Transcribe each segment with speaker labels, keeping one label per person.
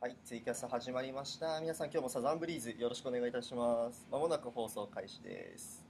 Speaker 1: はい、ツイキャス始まりました。皆さん今日もサザンブリーズよろしくお願いいたします。まもなく放送開始です。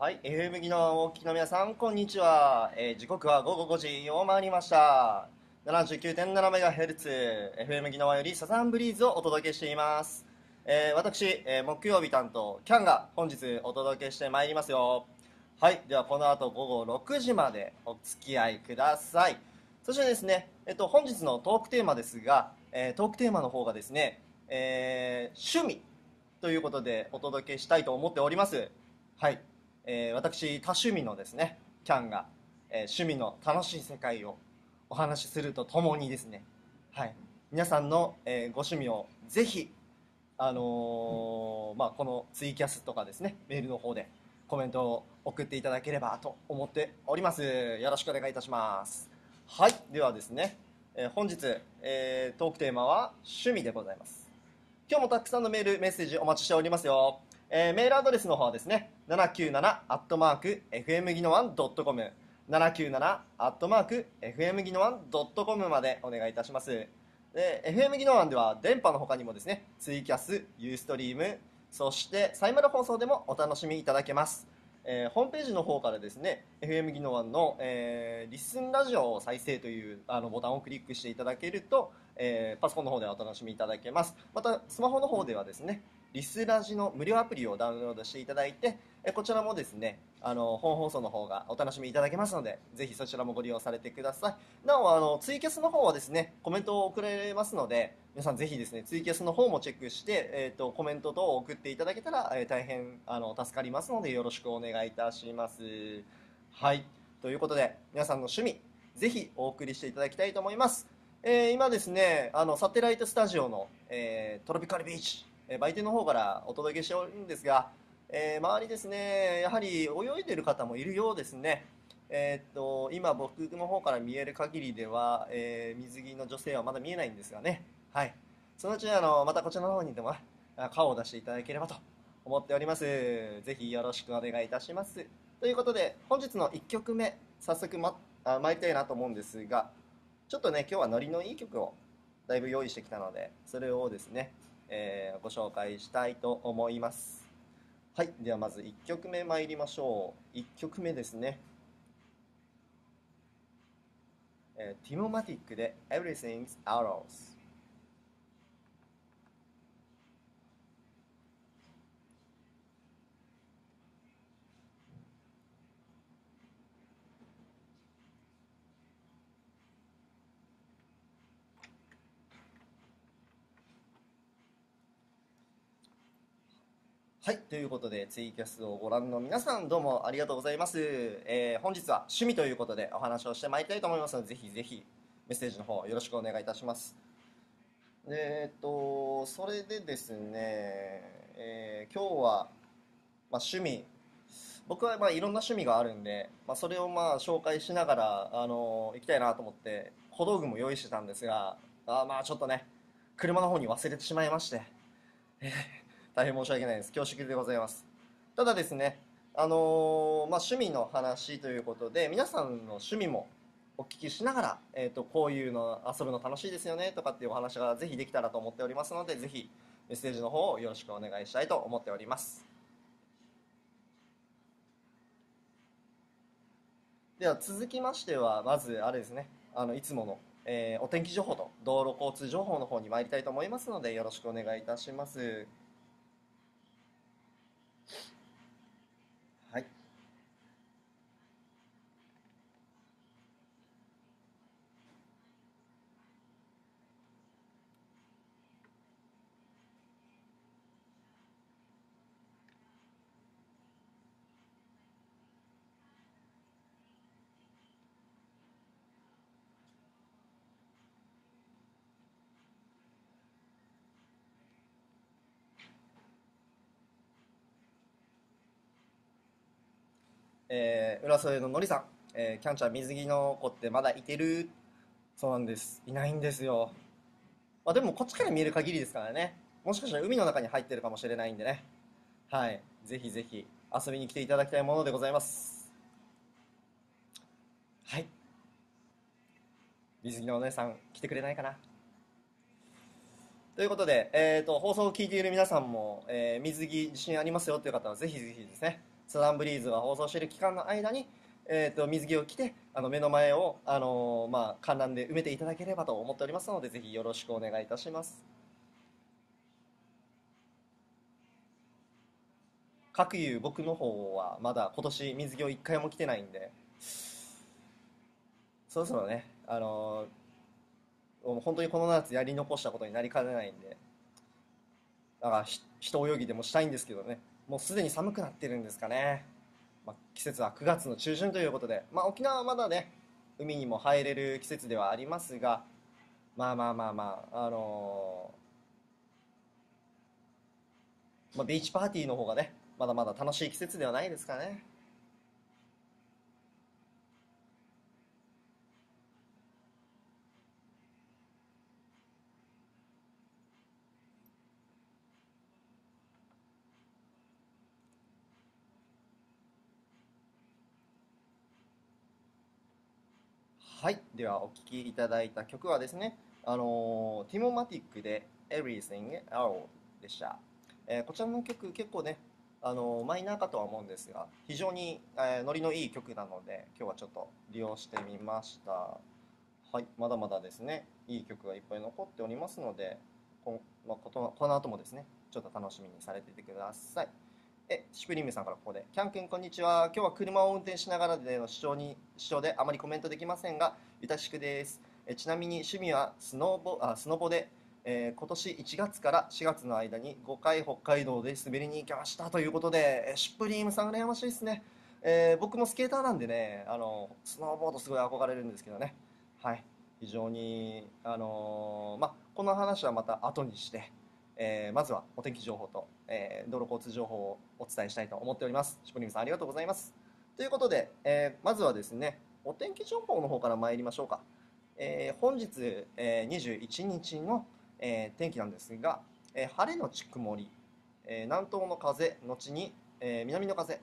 Speaker 1: はい、FM 技能をお聞きの皆さん、こんにちは。えー時刻は午後5時を回りました。79.7MHz、FM 技能よりサザンブリーズをお届けしています。えー私、えー木曜日担当、キャンが本日お届けしてまいりますよ。はい、ではこの後午後6時までお付き合いください。そしてですね、えっと、本日のトークテーマですが、えートークテーマの方がですね、えー趣味ということでお届けしたいと思っております。はい。えー私、多趣味のですね、キャンが、えー趣味の楽しい世界をお話しするとともにですね、はい。皆さんの、えーご趣味をぜひ、あのーまあ、このツイキャスとかですね、メールの方でコメントを送っていただければと思っております。よろしくお願いいたします。はい。ではですね、えー本日、えトークテーマは趣味でございます。今日もたくさんのメール、メッセージお待ちしておりますよ。えメールアドレスの方はですね、797アットマーク FM ギノワンドットコム、797アットマーク FM ギノワンドットコムまでお願いいたします。で、FM ギノワンでは電波の他にもですね、ツイキャス、ユーストリーム、そしてサイマル放送でもお楽しみいただけます。えーホームページの方からですね FM ギノワンの、えーリスンラジオを再生というあのボタンをクリックしていただけると、えーパソコンの方でお楽しみいただけますまたスマホの方ではですねリスラジの無料アプリをダウンロードしていただいてえこちらもですねあの本放送の方がお楽しみいただけますのでぜひそちらもご利用されてください。なおあのツイキャスの方はですねコメントを送られますので皆さんぜひですねツイキャスの方もチェックして、えー、とコメント等を送っていただけたら、えー大変あの助かりますのでよろしくお願いいたします。はい。ということで皆さんの趣味ぜひお送りしていただきたいと思います、えー今ですねあのサテライトスタジオの、えトロピカルビーチ、え売店の方からお届けしておるんですが、えー周りですねやはり泳いでる方もいるようですね。えーっと今僕の方から見える限りでは、えー水着の女性はまだ見えないんですがね。はい。そのうちあのまたこちらの方にでもあ顔を出していただければと思っております。ぜひよろしくお願いいたします。ということで本日の1曲目早速ま参りたいなと思うんですがちょっとね今日はノリのいい曲をだいぶ用意してきたのでそれをですね、えーご紹介したいと思います。はいではまず1曲目参りましょう。1曲目ですね。えーティモマティックで Everything's Ours はい、ということで、ツイキャスをご覧の皆さん、どうもありがとうございます。えー本日は趣味ということでお話をしてまいりたいと思いますので、ぜひぜひメッセージの方よろしくお願いいたします。でえっと、それでですね、えー今日は、まあ、趣味、僕はまあいろんな趣味があるんで、まあ、それをまあ紹介しながら、あの行きたいなと思って、小道具も用意してたんですが、あまあちょっとね、車の方に忘れてしまいまして、えー大変申し訳ないです。恐縮でございます。ただですね、あのーまあ、趣味の話ということで、皆さんの趣味もお聞きしながら、えっ、と、こういうの遊ぶの楽しいですよねとかっていうお話がぜひできたらと思っておりますので、ぜひメッセージの方をよろしくお願いしたいと思っております。では続きましては、まずあれですね、あのいつもの、えーお天気情報と道路交通情報の方に参りたいと思いますので、よろしくお願いいたします。えー、浦添ののりさん、えー、キャンちゃん水着の子ってまだいてる？そうなんです。いないんですよ、まあ、でもこっちから見える限りですからね。もしかしたら海の中に入ってるかもしれないんでね。はい。ぜひぜひ遊びに来ていただきたいものでございます。はい。水着のお姉さん来てくれないかな。ということで、えーと、放送を聞いている皆さんも、えー、水着自信ありますよという方はぜひぜひですね。サザンブリーズが放送している期間の間に、えーと、水着を着てあの目の前を、あのー、まあ、観覧で埋めていただければと思っておりますのでぜひよろしくお願いいたします。各有僕の方はまだ今年水着を1回も着てないんでそろそろね、あのー本当にこの夏やり残したことになりかねないんでだから人泳ぎでもしたいんですけどね。もうすでに寒くなってるんですかね、まあ、季節は9月の中旬ということで、まあ、沖縄はまだね海にも入れる季節ではありますがまあまあまあまああのー、まあ、ビーチパーティーの方がねまだまだ楽しい季節ではないですかね。はい、ではお聴きいただいた曲はですね、あのティモマティックで Everything All でした。えー、こちらの曲結構ね、あのマイナーかとは思うんですが、非常に、えー、ノリのいい曲なので、今日はちょっと利用してみました。はい、まだまだですね、いい曲がいっぱい残っておりますので、こ,、まあ、この後もですね、ちょっと楽しみにされていてください。え、シュプリームさんからここで。キャン君こんにちは。今日は車を運転しながらでの主張に、主張であまりコメントできませんが、ゆたしくです。えちなみに趣味はスノボ、あ、スノボで、えー、今年1月から4月の間に5回北海道で滑りに行きましたということで、えシュプリームさん羨ましいですね。えー、僕もスケーターなんでね、あの、スノーボードすごい憧れるんですけどね。はい。非常に、あのー、まこの話はまた後にして、えー、まずはお天気情報と、えー、道路交通情報をお伝えしたいと思っております。シュプリムさんありがとうございます。ということで、えー、まずはですね、お天気情報の方から参りましょうか。え本日、え21日の、え天気なんですが、え晴れのち曇り、え南東の風後に、え南の風、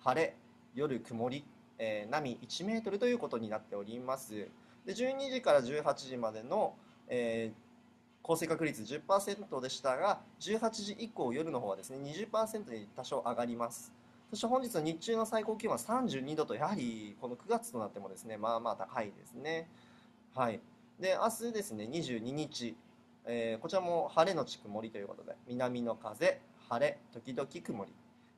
Speaker 1: 晴れ、夜曇り、え波1メートルということになっております。で12時から18時までの、えー降水確率10%でしたが18時以降夜の方はですね20%に多少上がります。そして本日の日中の最高気温は32度とやはりこの9月となってもですねまあまあ高いですね。はい。で明日ですね22日、えー、こちらも晴れのち曇りということで南の風晴れ時々曇り。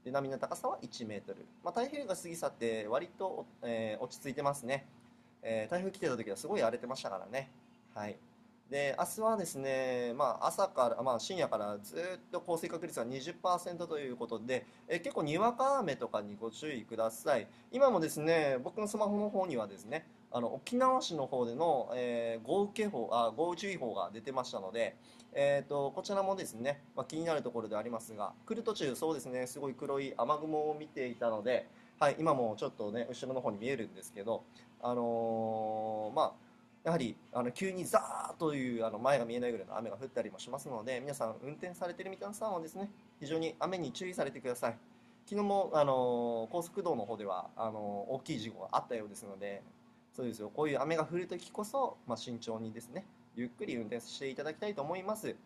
Speaker 1: で波の高さは1メートル、まあ、台風が過ぎ去って割と、えー、落ち着いてますね、えー、台風来てた時はすごい荒れてましたからね。はい。で明日はですね、まあ、朝から、まあ、深夜からずっと降水確率は20%ということで、え結構にわか雨とかにご注意ください。今もですね僕のスマホの方にはですねあの沖縄市の方での、えー、豪雨警報あ豪雨注意報が出てましたので、えーと、こちらもですね、まあ、気になるところでありますが来る途中そうですねすごい黒い雨雲を見ていたので、はい、今もちょっとね後ろの方に見えるんですけどあのー、まあやはりあの急にザーというあの前が見えないぐらいの雨が降ったりもしますので皆さん運転されている皆さんはですね非常に雨に注意されてください。昨日もあの高速道の方ではあの大きい事故があったようですのでそうですよ。こういう雨が降るときこそ、まあ、慎重にですねゆっくり運転していただきたいと思います。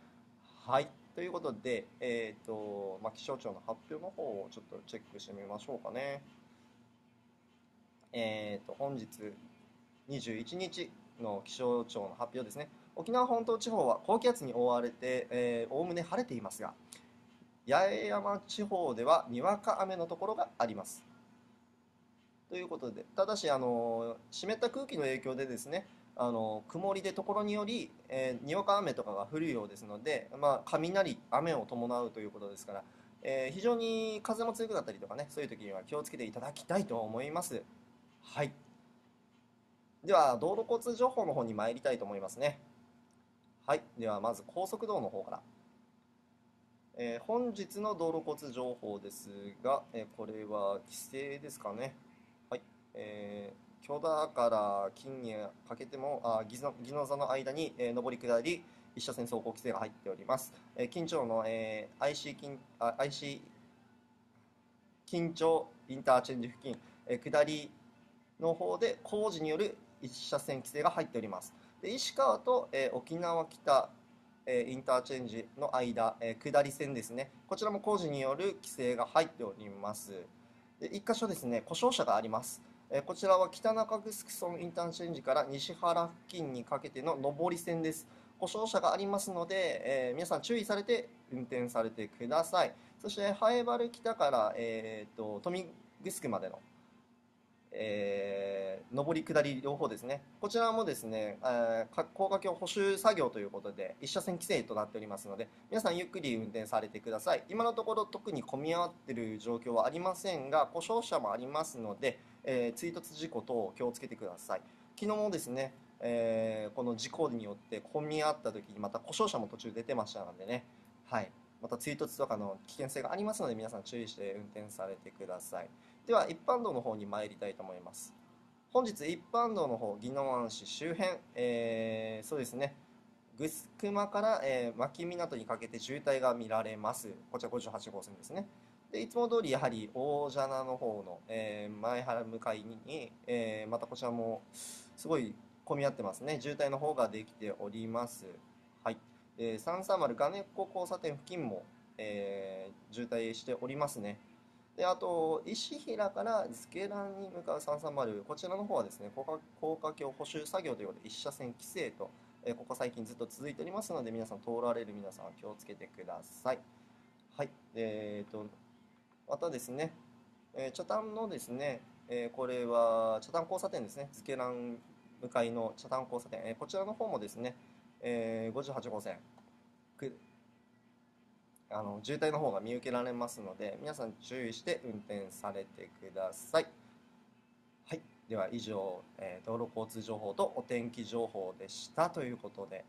Speaker 1: はい。ということで、えーとまあ、気象庁の発表の方をちょっとチェックしてみましょうかね。えーと本日21日の気象庁の発表ですね。沖縄本島地方は高気圧に覆われておおむね晴れていますが八重山地方ではにわか雨のところがあります。ということでただしあの湿った空気の影響でですねあの曇りでところにより、えー、にわか雨とかが降るようですので、まあ、雷雨を伴うということですから、えー、非常に風も強くなったりとかねそういう時には気をつけていただきたいと思います。はい。では道路交通情報の方に参りたいと思いますね。はい。ではまず高速道の方から、えー、本日の道路交通情報ですが、えー、これは規制ですかね。はい。えー、許田から金にかけてもあ宜野座の間に、えー、上り下り一車線走行規制が入っております。えー、近町の、えー、IC 近あ IC 近町インターチェンジ付近、えー、下りの方で工事による一車線規制が入っております。で石川と、えー、沖縄北えインターチェンジの間、え下り線ですね。こちらも工事による規制が入っております。で1箇所ですね、故障車があります。えこちらは北中城村インターチェンジから西原付近にかけての上り線です。故障車がありますので、えー、皆さん注意されて運転されてください。そして、ハエバル北から、えーと、と富城までのえー、上り下り両方ですね。こちらもですね、えー、高架橋補修作業ということで、一車線規制となっておりますので、皆さんゆっくり運転されてください。今のところ特に混み合っている状況はありませんが、故障車もありますので、えー、追突事故等気をつけてください。昨日もですね、えー、この事故によって混み合った時にまた故障車も途中出てましたのでね、はい、また追突とかの危険性がありますので皆さん注意して運転されてください。では一般道の方に参りたいと思います。本日一般道の方宜野湾市周辺、えー、そうですね。グスクマから、えー、牧港にかけて渋滞が見られます。こちら58号線ですね。でいつも通りやはり大蛇名の方の、えー、前原向かいに、えー、またこちらもすごい混み合ってますね。渋滞の方ができております。はい、えー、330ガネッコ交差点付近も、えー、渋滞しておりますね。であと石平からスケランに向かう330こちらの方はですね高架高架橋補修作業ということで一車線規制と、えここ最近ずっと続いておりますので皆さん通られる皆さんは気をつけてください。はい。えーとまたですね、えー、茶炭のですね、えー、これは茶炭交差点ですね。スケラン向かいの茶炭交差点、えー、こちらの方もですね、えー、58号線。あの渋滞の方が見受けられますので皆さん注意して運転されてください。はい、では以上、えー、道路交通情報とお天気情報でしたということで、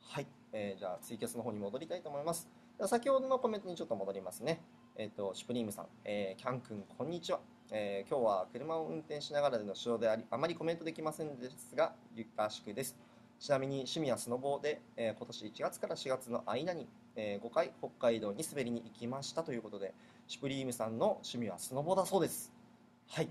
Speaker 1: はい、えー、じゃあツイキャスの方に戻りたいと思います。先ほどのコメントにちょっと戻りますね。えっ、ー、と、シュプリームさん、えー、キャン君、こんにちは。えー、今日は車を運転しながらでの使用であり、あまりコメントできませんですが、ゆっかしくです。ちなみに趣味はスノボーで、えー、今年1月から4月の間に、えー、5回北海道に滑りに行きましたということでシュプリームさんの趣味はスノボだそうですはい、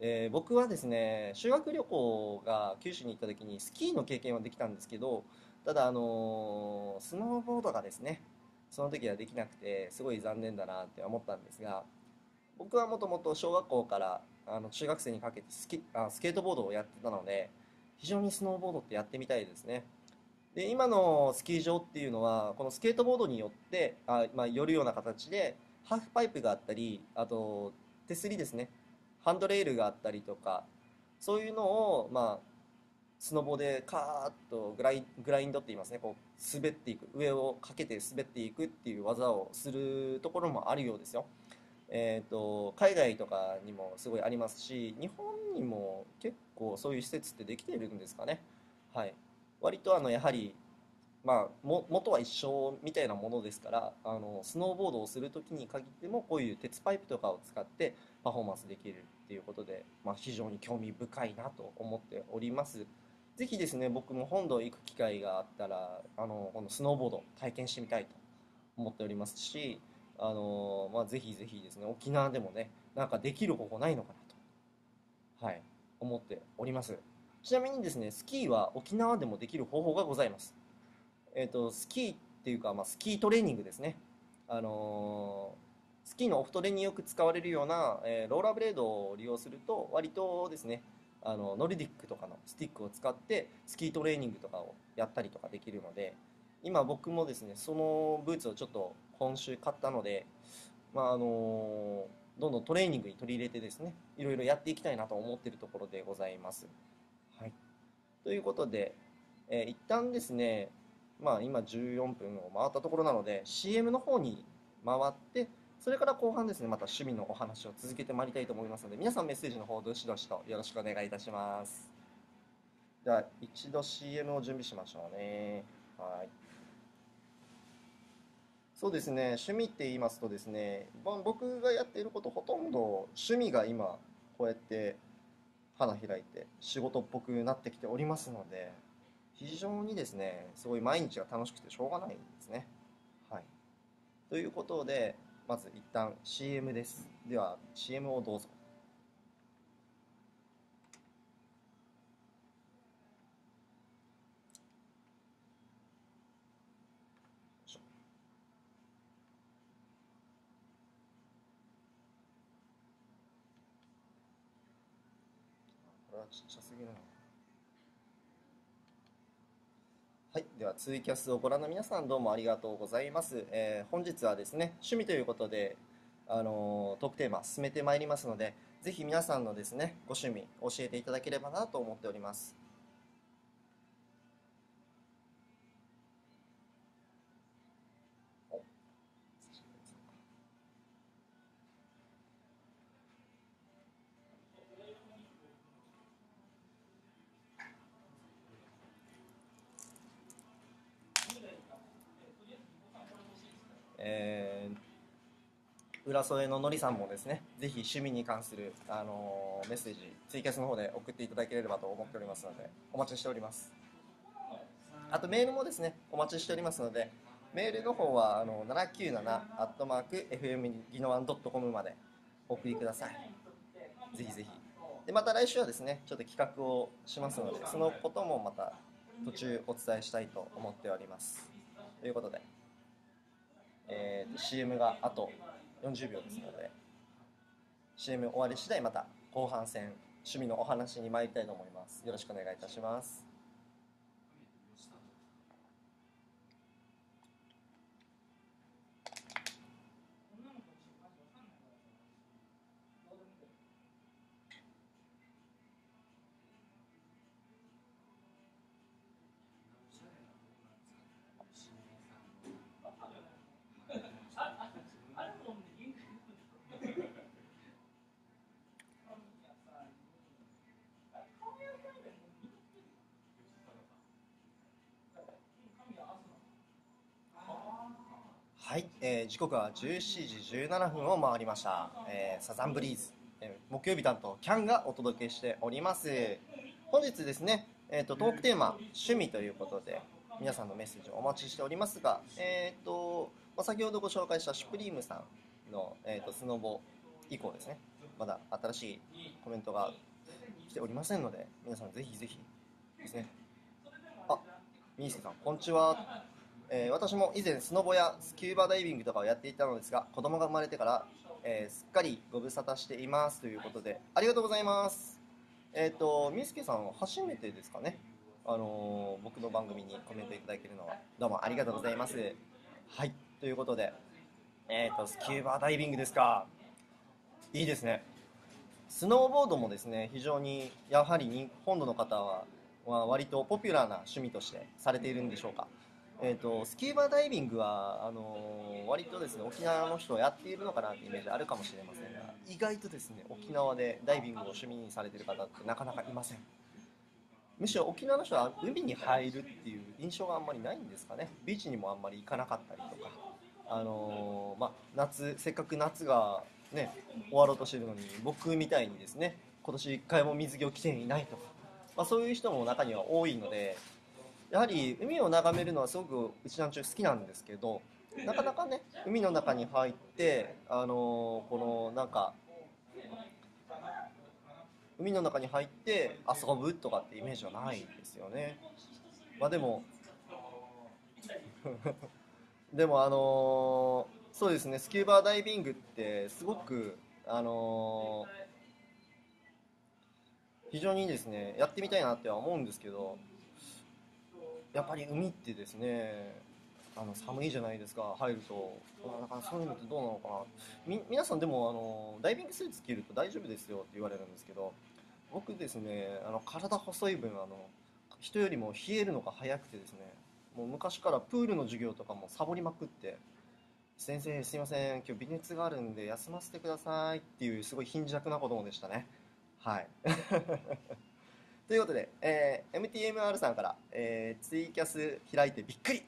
Speaker 1: えー、僕はですね修学旅行が九州に行った時にスキーの経験はできたんですけどただあのスノーボードがですねその時はできなくてすごい残念だなって思ったんですが僕はもともと小学校からあの中学生にかけてスキあスケートボードをやってたので非常にスノーボードってやってみたいですね。で今のスキー場っていうのはこのスケートボードによってあ、まあ、よるような形でハーフパイプがあったりあと手すりですね。ハンドレールがあったりとかそういうのを、まあ、スノボでカーッとグライグラインドって言いますね。こう滑っていく上をかけて滑っていくっていう技をするところもあるようですよ。えーと、海外とかにもすごいありますし日本にも結構そういう施設ってできているんですかね、はい、割とあのやはり、まあ、も元は一緒みたいなものですからあのスノーボードをする時に限ってもこういう鉄パイプとかを使ってパフォーマンスできるっていうことで、まあ、非常に興味深いなと思っております。ぜひですね僕も本土行く機会があったらあのこのスノーボード体験してみたいと思っておりますしあのまあ、ぜひぜひですね沖縄でもねなんかできる方法ないのかなと、はい、思っております。ちなみにですねスキーは沖縄でもできる方法がございます、えーと、スキーっていうか、まあ、スキートレーニングですねあのー、スキーのオフトレによく使われるような、えー、ローラーブレードを利用すると割とですねあのノルディックとかのスティックを使ってスキートレーニングとかをやったりとかできるので今僕もですねそのブーツをちょっと今週買ったので、まああのどんどんトレーニングに取り入れてですねいろいろやっていきたいなと思ってるところでございます。ということで、えー、一旦ですね、まあ、今14分を回ったところなので CM の方に回ってそれから後半ですねまた趣味のお話を続けてまいりたいと思いますので皆さんメッセージの方どしどしとよろしくお願いいたします。では一度 CM を準備しましょうね。はい。そうですね趣味って言いますとですね、僕がやっていることほとんど趣味が今こうやって花開いて仕事っぽくなってきておりますので非常にですねすごい毎日が楽しくてしょうがないんですね。はい。ということでまず一旦 CM です。では CM をどうぞこれはちっちゃすぎるなはい、ではツイキャスをご覧の皆さんどうもありがとうございます。えー本日はですね趣味ということで、あのートークテーマ進めてまいりますので、ぜひ皆さんのですねご趣味教えていただければなと思っております。えー浦添ののりさんもですね、ぜひ趣味に関する、あのーメッセージ、ツイキャスの方で送っていただければと思っておりますので、お待ちしております。あとメールもですね、お待ちしておりますので、メールの方はあの797アットマーク FM ギノワンドットコムまでお送りください。ぜひぜひ。で、また来週はですね、ちょっと企画をしますので、そのこともまた途中お伝えしたいと思っております。ということで、えーと CM があと40秒ですので CM 終わり次第また後半戦趣味のお話に参りたいと思います。よろしくお願いいたしますはい、えー時刻は17時17分を回りました、えーサザンブリーズ、えー木曜日担当キャンがお届けしております。本日ですね、えー、とトークテーマ趣味ということで皆さんのメッセージをお待ちしておりますが、えーとまあ、先ほどご紹介したシュプリームさんの、えー、とスノボ以降ですねまだ新しいコメントが来ておりませんので皆さんぜひぜひですね。あミースケさんこんにちは。えー私も以前スノボやスキューバダイビングとかをやっていたのですが子供が生まれてから、えーすっかりご無沙汰していますということでありがとうございます。えっ、とみすけさんは初めてですかね？あの僕の番組にコメントいただけるのは。どうもありがとうございます。はいということでえっ、とスキューバダイビングですか？いいですね。スノーボードもですね非常にやはり日本土の方はは割とポピュラーな趣味としてされているんでしょうか？えー、とスキューバダイビングはあのー割とですね沖縄の人はやっているのかなってイメージあるかもしれませんが意外とですね沖縄でダイビングを趣味にされてる方ってなかなかいません。むしろ沖縄の人は海に入るっていう印象があんまりないんですかね。ビーチにもあんまり行かなかったりとか。あのーまあ夏せっかく夏がね終わろうとしてるのに僕みたいにですね今年一回も水着を着ていないとか、まあ、そういう人も中には多いのでやはり海を眺めるのはすごくうちなんちゅう好きなんですけどなかなかね海の中に入ってあのーこのなんか海の中に入って遊ぶとかってイメージはないですよね。まあでも でもあのーそうですねスキューバーダイビングってすごくあのー非常にですねやってみたいなっては思うんですけどやっぱり海ってですねあの寒いじゃないですか入ると。だからそういうのってどうなのかな。み皆さんでもあのダイビングスーツ着ると大丈夫ですよって言われるんですけど僕ですねあの体細い分あの人よりも冷えるのが早くてですねもう昔からプールの授業とかもサボりまくって先生すいません今日微熱があるんで休ませてくださいっていうすごい貧弱な子供でしたね。はい。ということで、えー MTMR さんから、えーツイキャス開いてびっくり。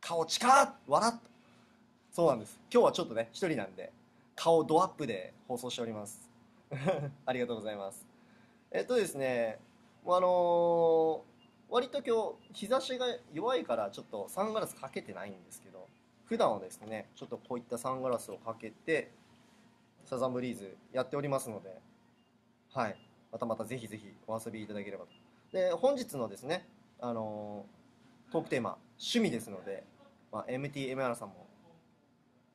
Speaker 1: 顔チカッ笑っそうなんです。今日はちょっとね一人なんで顔ドアップで放送しております。ありがとうございます。えっとですね、あのー割と今日日差しが弱いからちょっとサングラスかけてないんですけど普段はですねちょっとこういったサングラスをかけてサザンブリーズやっておりますのではい。またまたぜひぜひお遊びいただければと。で本日のですねあのトークテーマ趣味ですので、まあ、MTMR さんも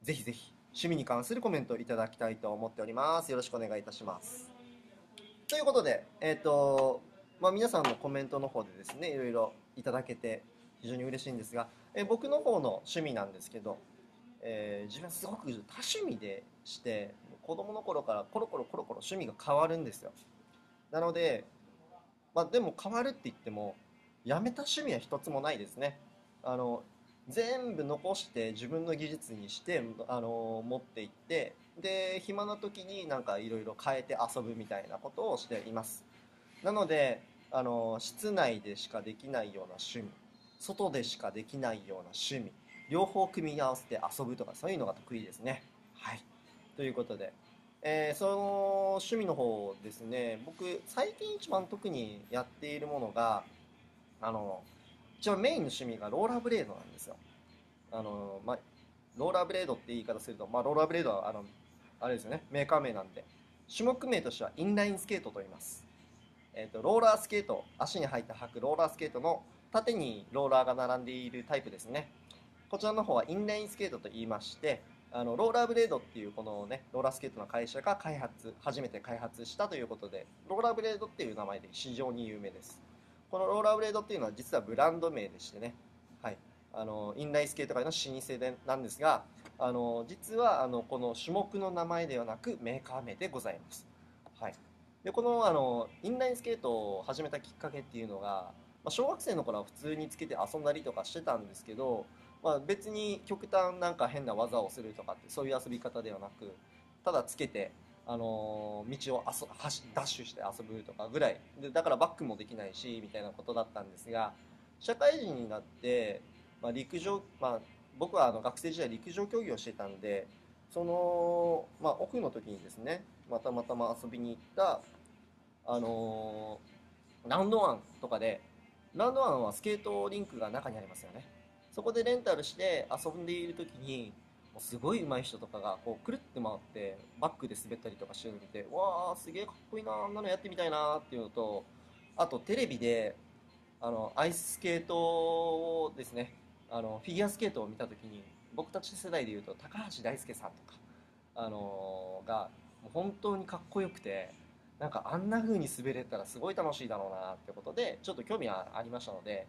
Speaker 1: ぜひぜひ趣味に関するコメントいただきたいと思っております。よろしくお願いいたします。ということでえっ、とまあ、皆さんのコメントの方でですねいろいろいただけて非常に嬉しいんですが、え僕の方の趣味なんですけど、えー自分すごく多趣味でして子供の頃からコロコロコロコロ趣味が変わるんですよ。なので、まあ、でも変わるって言ってもやめた趣味は一つもないですね。あの全部残して自分の技術にしてあの持っていってで暇な時になんかいろいろ変えて遊ぶみたいなことをしています。なのであの室内でしかできないような趣味外でしかできないような趣味両方組み合わせて遊ぶとかそういうのが得意ですね。はい。ということで、えーその趣味の方ですね。僕最近一番特にやっているものがあの一応メインの趣味がローラーブレードなんですよ。あの、まあ、ローラーブレードって言い方すると、まあ、ローラーブレードはあのあれですよね。メーカー名なんで。種目名としてはインラインスケートと言います。えー、とローラースケート。足に入って履くローラースケートの縦にローラーが並んでいるタイプですね。こちらの方はインラインスケートと言いましてあのローラーブレードっていうこのねローラースケートの会社が開発初めて開発したということでローラーブレードっていう名前で非常に有名です。このローラーブレードっていうのは実はブランド名でしてね。はい。あのインラインスケート界の老舗でなんですがあの実はあのこの種目の名前ではなくメーカー名でございます。はい。でこのあのインラインスケートを始めたきっかけっていうのが、まあ、小学生の頃は普通につけて遊んだりとかしてたんですけど、まあ、別に極端なんか変な技をするとかってそういう遊び方ではなくただつけて、あの道を遊走ダッシュして遊ぶとかぐらい。でだからバックもできないしみたいなことだったんですが社会人になって、まあ、陸上、まあ、僕はあの学生時代陸上競技をしてたんでその、まあ、オフの時にですねまたまたま遊びに行ったあのーランドワンとかでランドワンはスケートリンクが中にありますよね。そこでレンタルして遊んでいる時にもうすごい上手い人とかがこうくるって回ってバックで滑ったりとかしてるのを見てわーすげえかっこいいなあんなのやってみたいなっていうのとあとテレビであのアイススケートをですねあのフィギュアスケートを見た時に僕たち世代でいうと高橋大輔さんとか、あのーがもう本当にかっこよくてなんかあんな風に滑れたらすごい楽しいだろうなってことでちょっと興味はありましたので、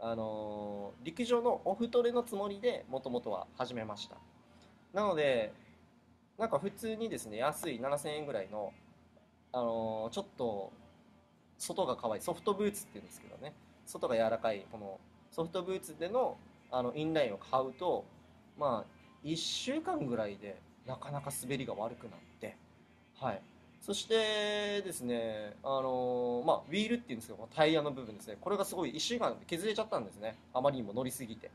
Speaker 1: あのー陸上のオフトレのつもりでもともとは始めました。なのでなんか普通にですね安い7000円ぐらいの、あのーちょっと外が可愛いソフトブーツっていうんですけどね。外が柔らかいこのソフトブーツでのあのインラインを買うとまあ1週間ぐらいでなかなか滑りが悪くなってはい。そしてですね、あのまあ、ウィールっていうんですけど、タイヤの部分ですね、これがすごい1週間で削れちゃったんですね、あまりにも乗りすぎて。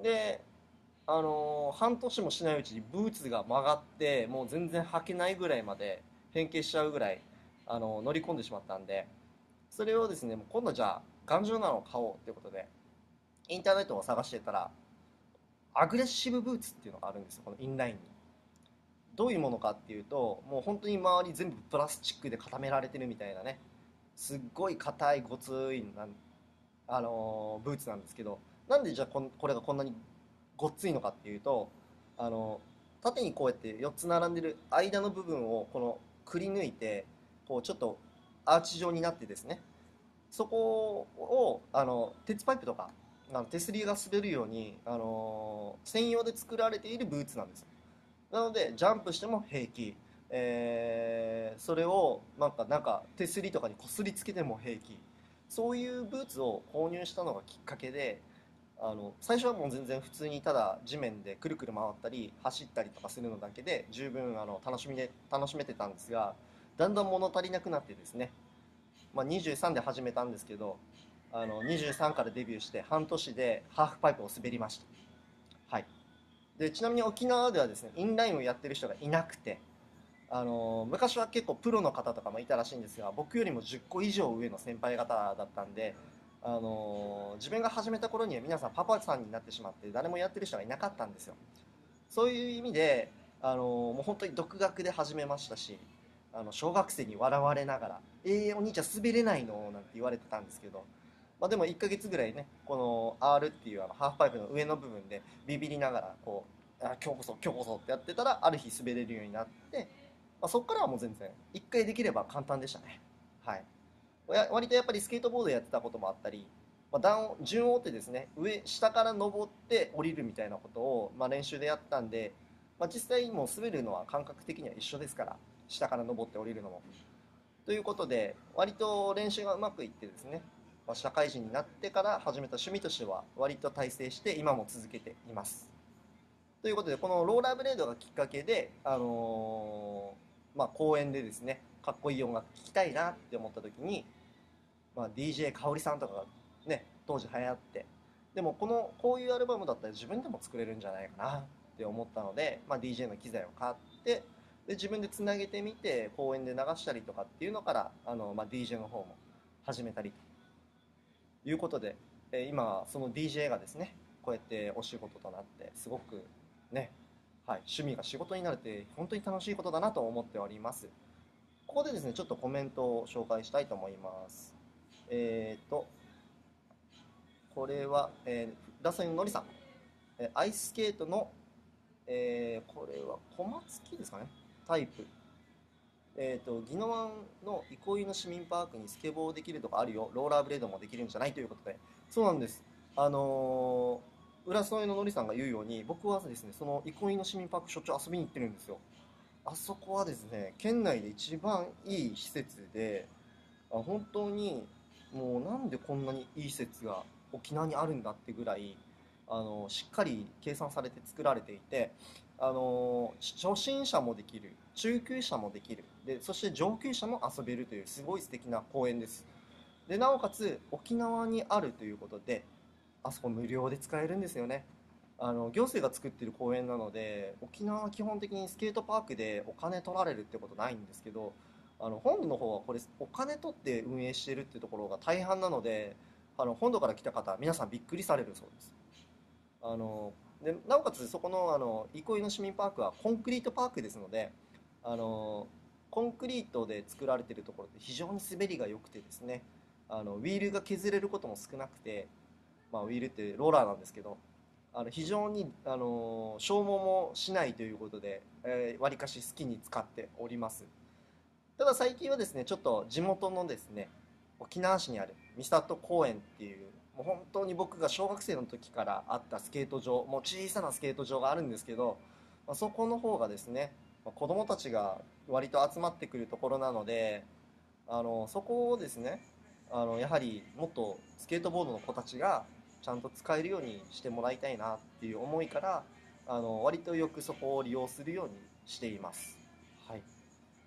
Speaker 1: で、あの半年もしないうちにブーツが曲がって、もう全然履けないぐらいまで変形しちゃうぐらい、あの乗り込んでしまったんで、それをですね、もう今度じゃあ、頑丈なのを買おうということで、インターネットを探してたら、アグレッシブブーツっていうのがあるんですよ、このインラインに。どういうものかっていうともう本当に周り全部プラスチックで固められてるみたいなね。すっごい硬いごついなん、あのーブーツなんですけど。なんでじゃあここれがこんなにごっついのかっていうと、あのー縦にこうやって4つ並んでる間の部分をこのくり抜いてこうちょっとアーチ状になってですね。そこをあの鉄パイプとかあの手すりが滑るように、あのー専用で作られているブーツなんです。なのでジャンプしても平気、えーそれをなんかなんか手すりとかにこすりつけても平気。そういうブーツを購入したのがきっかけであの最初はもう全然普通にただ地面でくるくる回ったり走ったりとかするのだけで十分あの楽しみで楽しめてたんですがだんだん物足りなくなってですね、まあ、23で始めたんですけどあの23からデビューして半年でハーフパイプを滑りました。はいでちなみに沖縄ではですねインラインをやってる人がいなくてあの昔は結構プロの方とかもいたらしいんですが僕よりも10個以上上の先輩方だったんで、あの自分が始めた頃には皆さんパパさんになってしまって誰もやってる人がいなかったんですよそういう意味で、あのもう本当に独学で始めましたしあの小学生に笑われながら「えー、お兄ちゃん滑れないの?」なんて言われてたんですけど、まあ、でも1ヶ月ぐらいねこの R っていうあのハーフパイプの上の部分でビビりながらこうあ今日こそ今日こそってやってたらある日滑れるようになってまあ、そこからはもう全然1回できれば簡単でしたね。はい。割とやっぱりスケートボードやってたこともあったり、まあ、段順を追ってですね上下から登って降りるみたいなことを、まあ、練習でやったんで、まあ、実際もう滑るのは感覚的には一緒ですから下から登って降りるのも。ということで割と練習がうまくいってですね、まあ、社会人になってから始めた趣味としては割と大成して今も続けています。ということでこのローラーブレードがきっかけで、あのーまあ、公園でですねかっこいい音楽聴きたいなって思った時に、まあ、DJ かおりさんとかがね当時流行ってでもこのこういうアルバムだったら自分でも作れるんじゃないかなって思ったので、まあ、DJ の機材を買ってで自分でつなげてみて公園で流したりとかっていうのからあの、まあ、DJ の方も始めたりということで、え今その DJ がですねこうやってお仕事となってすごくねはい、趣味が仕事になるって本当に楽しいことだなと思っております。ここでですね、ちょっとコメントを紹介したいと思います。えっ、と、これは、えー、ラストののりさん。えアイススケートの、え、これは小松木ですかね、タイプ。え、ー、と、宜野湾の憩いの市民パークにスケボーできるとかあるよ、ローラーブレードもできるんじゃないということで、そうなんです。あのー浦添ののりさんが言うように僕はですねその憩いの市民パークしょっちゅう遊びに行ってるんですよ。あそこはですね県内で一番いい施設であ本当にもうなんでこんなにいい施設が沖縄にあるんだってぐらいあのしっかり計算されて作られていてあの初心者もできる中級者もできる。でそして上級者も遊べるというすごい素敵な公園です。でなおかつ沖縄にあるということであそこ無料で使えるんですよね。あの行政が作ってる公園なので沖縄は基本的にスケートパークでお金取られるってことないんですけどあの本土の方はこれお金取って運営してるってところが大半なのであの本土から来た方皆さんびっくりされるそうです。あのでなおかつそこのあの憩いの市民パークはコンクリートパークですのであのコンクリートで作られてるところって非常に滑りが良くてですねあのウィールが削れることも少なくてまあ、ウィールってローラーなんですけどあの非常にあの消耗もしないということでわり、えー、かし好きに使っております。ただ最近はですねちょっと地元のですね沖縄市にある三郷公園っていうもう本当に僕が小学生の時からあったスケート場もう小さなスケート場があるんですけど、まあ、そこの方がですね、まあ、子供たちが割と集まってくるところなのであのそこをですねあのやはりもっとスケートボードの子たちがちゃんと使えるようにしてもらいたいなっていう思いからあの割とよくそこを利用するようにしています。はい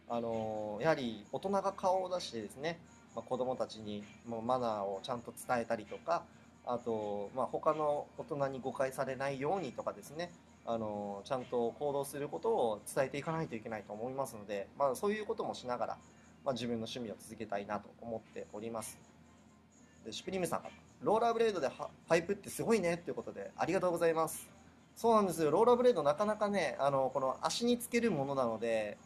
Speaker 1: あのやはり大人が顔を出してですね、まあ、子供たちにもうマナーをちゃんと伝えたりとかあと、まあ、他の大人に誤解されないようにとかですねあのちゃんと行動することを伝えていかないといけないと思いますので、まあ、そういうこともしながら、まあ、自分の趣味を続けたいなと思っております。でシュプリームさんローラーブレードでパイプってすごいねっていうことでありがとうございます。そうなんですよ。ローラーブレードなかなかねあのこの足につけるものなので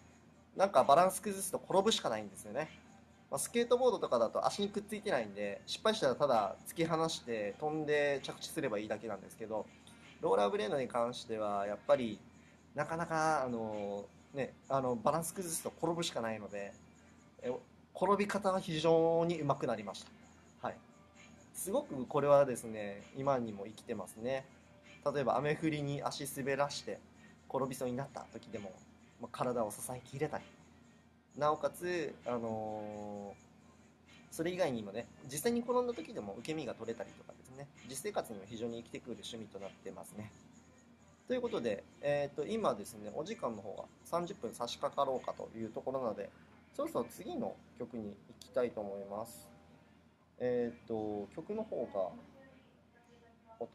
Speaker 1: なんかバランス崩すと転ぶしかないんですよね、まあ、スケートボードとかだと足にくっついてないんで失敗したらただ突き放して飛んで着地すればいいだけなんですけどローラーブレードに関してはやっぱりなかなかあのねあのバランス崩すと転ぶしかないので転び方は非常にうまくなりました。はい。すごくこれはですね今にも生きてますね。例えば雨降りに足滑らして転びそうになった時でも、まあ、体を支えきれたり。なおかつ、あのー、それ以外にもね実際に転んだ時でも受け身が取れたりとかですね実生活にも非常に生きてくる趣味となってますね。ということで、えー、と今ですねお時間の方が30分差し掛かろうかというところなのでそろそろ次の曲に行きたいと思います。えっ、ー、と曲の方が